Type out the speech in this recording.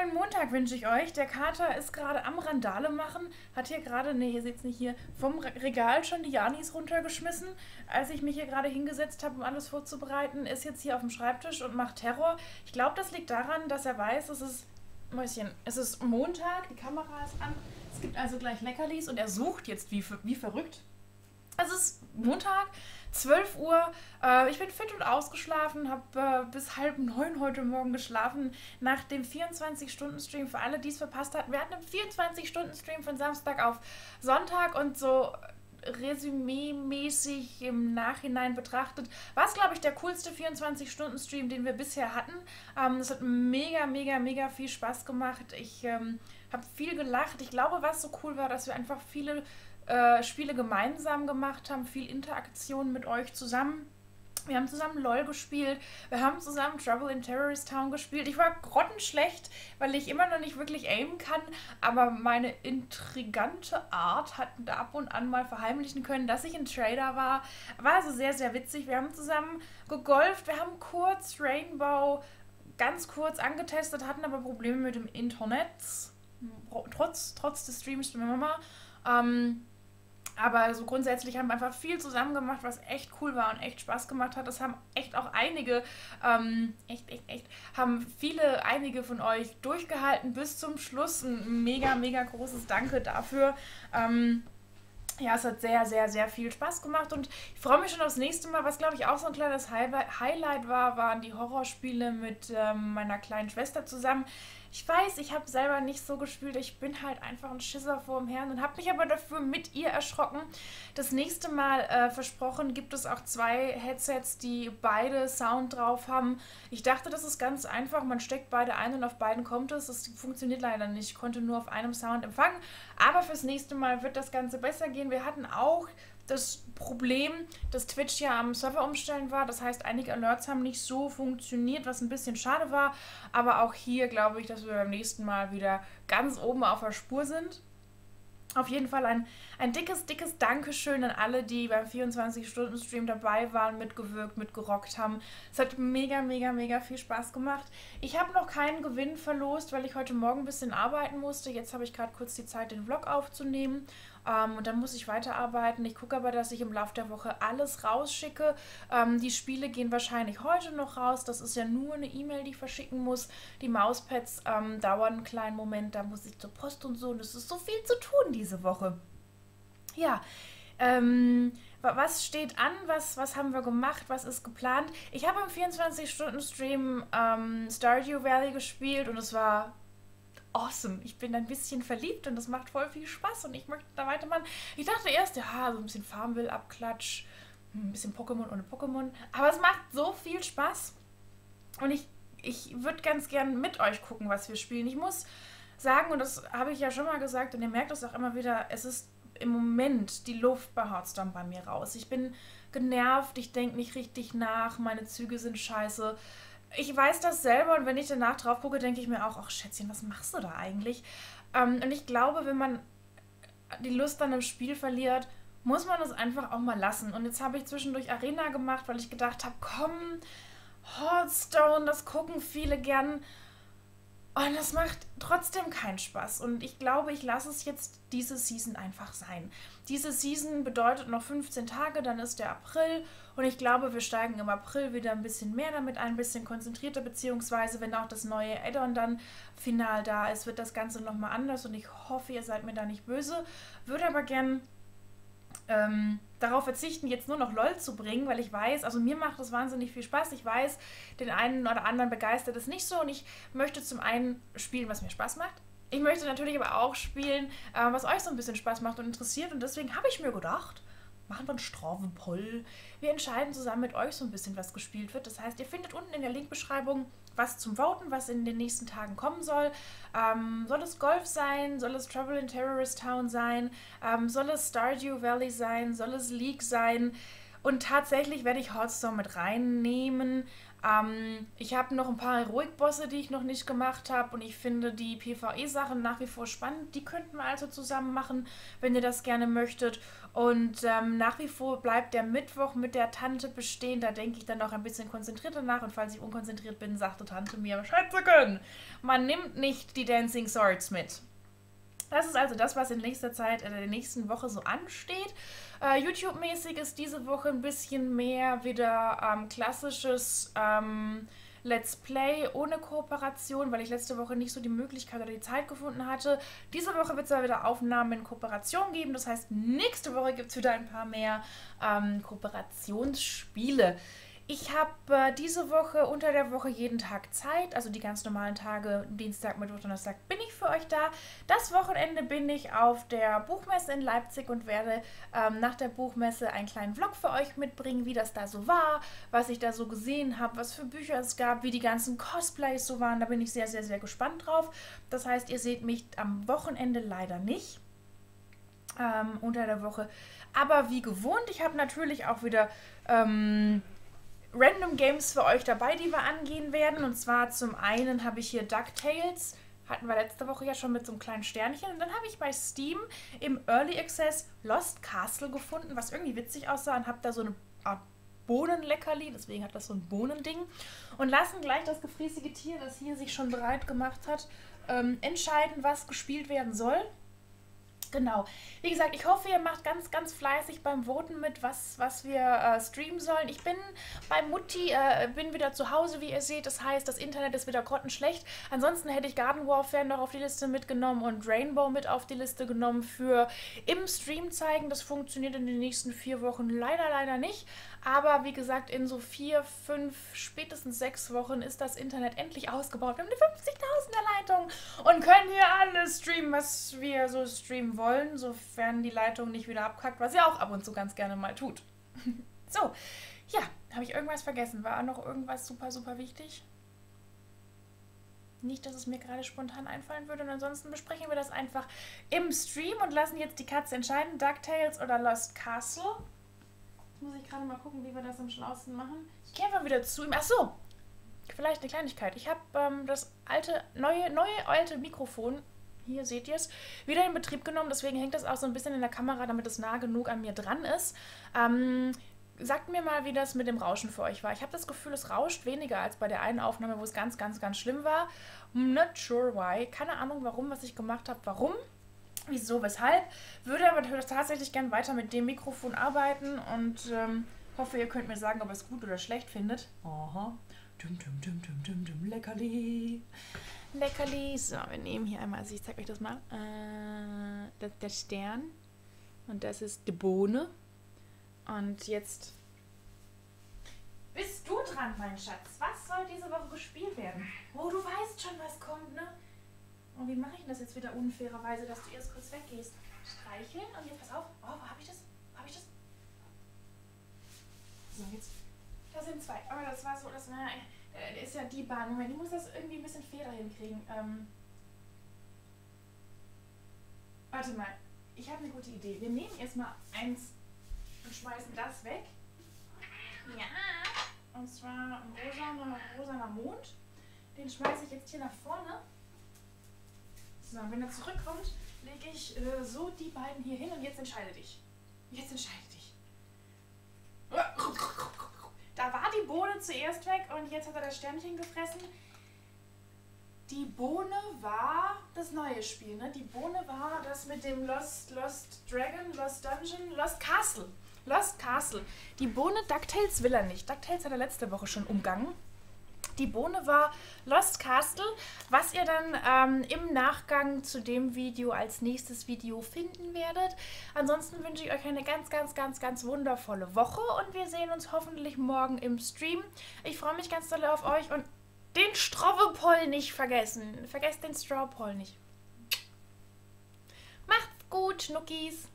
wundervollen Montag wünsche ich euch. Der Kater ist gerade am Randale machen. Hat hier gerade, ne, ihr seht es nicht hier, vom Regal schon die Janis runtergeschmissen. Als ich mich hier gerade hingesetzt habe, um alles vorzubereiten, ist jetzt hier auf dem Schreibtisch und macht Terror. Ich glaube, das liegt daran, dass er weiß, es ist, Mäuschen, es ist Montag, die Kamera ist an. Es gibt also gleich Leckerlis und er sucht jetzt wie, wie verrückt. Es ist Montag. 12 Uhr. Äh, ich bin fit und ausgeschlafen, habe äh, bis halb neun heute Morgen geschlafen. Nach dem 24-Stunden-Stream, für alle, die es verpasst hatten, wir hatten einen 24-Stunden-Stream von Samstag auf Sonntag und so resümee-mäßig im Nachhinein betrachtet, war es, glaube ich, der coolste 24-Stunden-Stream, den wir bisher hatten. Ähm, es hat mega, mega, mega viel Spaß gemacht. Ich ähm, habe viel gelacht. Ich glaube, was so cool war, dass wir einfach viele äh, Spiele gemeinsam gemacht haben, viel Interaktion mit euch zusammen. Wir haben zusammen LOL gespielt, wir haben zusammen Trouble in Terrorist Town gespielt. Ich war grottenschlecht, weil ich immer noch nicht wirklich aimen kann, aber meine intrigante Art hat da ab und an mal verheimlichen können, dass ich ein Trader war. War also sehr, sehr witzig. Wir haben zusammen gegolft, wir haben kurz Rainbow ganz kurz angetestet, hatten aber Probleme mit dem Internet. Trotz, trotz des Streams mit Mama. Ähm, aber so grundsätzlich haben wir einfach viel zusammen gemacht, was echt cool war und echt Spaß gemacht hat. Das haben echt auch einige, ähm, echt, echt, echt, haben viele, einige von euch durchgehalten bis zum Schluss. Ein mega, mega großes Danke dafür. Ähm, ja, es hat sehr, sehr, sehr viel Spaß gemacht und ich freue mich schon aufs nächste Mal. Was, glaube ich, auch so ein kleines Highlight war, waren die Horrorspiele mit ähm, meiner kleinen Schwester zusammen. Ich weiß, ich habe selber nicht so gespielt. Ich bin halt einfach ein Schisser vor dem Herrn und habe mich aber dafür mit ihr erschrocken. Das nächste Mal äh, versprochen gibt es auch zwei Headsets, die beide Sound drauf haben. Ich dachte, das ist ganz einfach. Man steckt beide ein und auf beiden kommt es. Das funktioniert leider nicht. Ich konnte nur auf einem Sound empfangen. Aber fürs nächste Mal wird das Ganze besser gehen. Wir hatten auch das Problem, dass Twitch ja am Server umstellen war. Das heißt, einige Alerts haben nicht so funktioniert, was ein bisschen schade war. Aber auch hier glaube ich, dass wir beim nächsten Mal wieder ganz oben auf der Spur sind. Auf jeden Fall ein, ein dickes, dickes Dankeschön an alle, die beim 24-Stunden-Stream dabei waren, mitgewirkt, mitgerockt haben. Es hat mega, mega, mega viel Spaß gemacht. Ich habe noch keinen Gewinn verlost, weil ich heute Morgen ein bisschen arbeiten musste. Jetzt habe ich gerade kurz die Zeit, den Vlog aufzunehmen. Ähm, und dann muss ich weiterarbeiten. Ich gucke aber, dass ich im Laufe der Woche alles rausschicke. Ähm, die Spiele gehen wahrscheinlich heute noch raus. Das ist ja nur eine E-Mail, die ich verschicken muss. Die Mauspads ähm, dauern einen kleinen Moment. Da muss ich zur Post und so. Und es ist so viel zu tun diese Woche. Ja, ähm, was steht an? Was, was haben wir gemacht? Was ist geplant? Ich habe im 24-Stunden-Stream ähm, Stardew Valley gespielt und es war awesome. Ich bin ein bisschen verliebt und das macht voll viel Spaß und ich möchte da weitermachen. Ich dachte erst, ja, so ein bisschen Farmville, Abklatsch, ein bisschen Pokémon ohne Pokémon. Aber es macht so viel Spaß. Und ich, ich würde ganz gern mit euch gucken, was wir spielen. Ich muss sagen, und das habe ich ja schon mal gesagt, und ihr merkt das auch immer wieder, es ist im Moment die Luft bei Hearthstone bei mir raus. Ich bin genervt, ich denke nicht richtig nach, meine Züge sind scheiße ich weiß das selber und wenn ich danach drauf gucke, denke ich mir auch, ach Schätzchen, was machst du da eigentlich? Ähm, und ich glaube, wenn man die Lust an einem Spiel verliert, muss man es einfach auch mal lassen. Und jetzt habe ich zwischendurch Arena gemacht, weil ich gedacht habe, komm, Hearthstone, das gucken viele gern. Und das macht trotzdem keinen Spaß. Und ich glaube, ich lasse es jetzt diese Season einfach sein. Diese Season bedeutet noch 15 Tage, dann ist der April. Und ich glaube, wir steigen im April wieder ein bisschen mehr damit ein, ein bisschen konzentrierter. Beziehungsweise, wenn auch das neue Add-on dann final da ist, wird das Ganze nochmal anders. Und ich hoffe, ihr seid mir da nicht böse. Würde aber gern ähm, darauf verzichten, jetzt nur noch LOL zu bringen, weil ich weiß, also mir macht das wahnsinnig viel Spaß. Ich weiß, den einen oder anderen begeistert es nicht so und ich möchte zum einen spielen, was mir Spaß macht. Ich möchte natürlich aber auch spielen, äh, was euch so ein bisschen Spaß macht und interessiert und deswegen habe ich mir gedacht, machen wir einen Strafenpoll. Wir entscheiden zusammen mit euch so ein bisschen, was gespielt wird. Das heißt, ihr findet unten in der Linkbeschreibung was zum Voten, was in den nächsten Tagen kommen soll. Ähm, soll es Golf sein? Soll es Trouble in Terrorist Town sein? Ähm, soll es Stardew Valley sein? Soll es League sein? Und tatsächlich werde ich Hearthstone mit reinnehmen. Ähm, ich habe noch ein paar Heroic-Bosse, die ich noch nicht gemacht habe. Und ich finde die PvE-Sachen nach wie vor spannend. Die könnten wir also zusammen machen, wenn ihr das gerne möchtet. Und ähm, nach wie vor bleibt der Mittwoch mit der Tante bestehen. Da denke ich dann noch ein bisschen konzentrierter nach. Und falls ich unkonzentriert bin, sagte Tante mir, Schätzchen, man nimmt nicht die Dancing Swords mit. Das ist also das, was in nächster Zeit, in der nächsten Woche so ansteht. Äh, YouTube-mäßig ist diese Woche ein bisschen mehr wieder ähm, klassisches ähm, Let's Play ohne Kooperation, weil ich letzte Woche nicht so die Möglichkeit oder die Zeit gefunden hatte. Diese Woche wird es aber wieder Aufnahmen in Kooperation geben. Das heißt, nächste Woche gibt es wieder ein paar mehr ähm, Kooperationsspiele. Ich habe äh, diese Woche unter der Woche jeden Tag Zeit, also die ganz normalen Tage, Dienstag, Mittwoch, Donnerstag, bin ich für euch da. Das Wochenende bin ich auf der Buchmesse in Leipzig und werde ähm, nach der Buchmesse einen kleinen Vlog für euch mitbringen, wie das da so war, was ich da so gesehen habe, was für Bücher es gab, wie die ganzen Cosplays so waren. Da bin ich sehr, sehr, sehr gespannt drauf. Das heißt, ihr seht mich am Wochenende leider nicht. Ähm, unter der Woche. Aber wie gewohnt, ich habe natürlich auch wieder. Ähm, Random Games für euch dabei, die wir angehen werden. Und zwar zum einen habe ich hier DuckTales. Hatten wir letzte Woche ja schon mit so einem kleinen Sternchen. Und dann habe ich bei Steam im Early Access Lost Castle gefunden, was irgendwie witzig aussah. Und habe da so eine Art Bohnenleckerli, deswegen hat das so ein Bohnending. Und lassen gleich das gefräßige Tier, das hier sich schon bereit gemacht hat, ähm, entscheiden, was gespielt werden soll. Genau. Wie gesagt, ich hoffe, ihr macht ganz, ganz fleißig beim Voten mit, was, was wir äh, streamen sollen. Ich bin bei Mutti, äh, bin wieder zu Hause, wie ihr seht. Das heißt, das Internet ist wieder grottenschlecht. Ansonsten hätte ich Garden Warfare noch auf die Liste mitgenommen und Rainbow mit auf die Liste genommen für im Stream zeigen. Das funktioniert in den nächsten vier Wochen leider, leider nicht. Aber wie gesagt, in so vier, fünf, spätestens sechs Wochen ist das Internet endlich ausgebaut. Wir haben eine 50.000er Leitung und können hier alles streamen, was wir so streamen wollen, sofern die Leitung nicht wieder abkackt, was ihr auch ab und zu ganz gerne mal tut. so, ja, habe ich irgendwas vergessen? War noch irgendwas super, super wichtig? Nicht, dass es mir gerade spontan einfallen würde. Und ansonsten besprechen wir das einfach im Stream und lassen jetzt die Katze entscheiden. DuckTales oder Lost Castle. Jetzt muss ich gerade mal gucken, wie wir das am schlausten machen. Ich gehe einfach wieder zu ihm. Ach so, vielleicht eine Kleinigkeit. Ich habe ähm, das alte, neue, neue alte Mikrofon hier seht ihr es, wieder in Betrieb genommen. Deswegen hängt das auch so ein bisschen in der Kamera, damit es nah genug an mir dran ist. Ähm, sagt mir mal, wie das mit dem Rauschen für euch war. Ich habe das Gefühl, es rauscht weniger als bei der einen Aufnahme, wo es ganz, ganz, ganz schlimm war. Not sure why. Keine Ahnung, warum, was ich gemacht habe. Warum? Wieso, weshalb? Würde aber tatsächlich gern weiter mit dem Mikrofon arbeiten und ähm, hoffe, ihr könnt mir sagen, ob ihr es gut oder schlecht findet. Aha. Dum, dum, dum, dum, dum, dum, leckerli. Leckerli. So, wir nehmen hier einmal, also ich zeige euch das mal. Äh, das ist der Stern. Und das ist die Bohne. Und jetzt bist du dran, mein Schatz. Was soll diese Woche gespielt werden? Oh, du weißt schon, was kommt, ne? Und wie mache ich das jetzt wieder unfairerweise, dass du erst kurz weggehst? Streicheln und jetzt pass auf. Oh, wo habe ich das? Wo habe ich das? So, jetzt. Da sind zwei. Aber das war so, das war. Äh, ist ja die Bahn. Moment, ich muss das irgendwie ein bisschen fairer hinkriegen. Ähm, warte mal. Ich habe eine gute Idee. Wir nehmen erstmal eins und schmeißen das weg. Ja. Und zwar ein rosaner, rosaner Mond. Den schmeiße ich jetzt hier nach vorne. So, wenn er zurückkommt, lege ich äh, so die beiden hier hin und jetzt entscheide dich. Jetzt entscheide dich. Da war die Bohne zuerst weg und jetzt hat er das Sternchen gefressen. Die Bohne war das neue Spiel, ne? Die Bohne war das mit dem Lost, Lost Dragon, Lost Dungeon, Lost Castle. Lost Castle. Die Bohne DuckTales will er nicht. DuckTales hat er letzte Woche schon umgangen. Die Bohne war Lost Castle, was ihr dann ähm, im Nachgang zu dem Video als nächstes Video finden werdet. Ansonsten wünsche ich euch eine ganz, ganz, ganz, ganz wundervolle Woche und wir sehen uns hoffentlich morgen im Stream. Ich freue mich ganz doll auf euch und den Strawpoll nicht vergessen. Vergesst den Strawpoll nicht. Macht's gut, Schnuckis.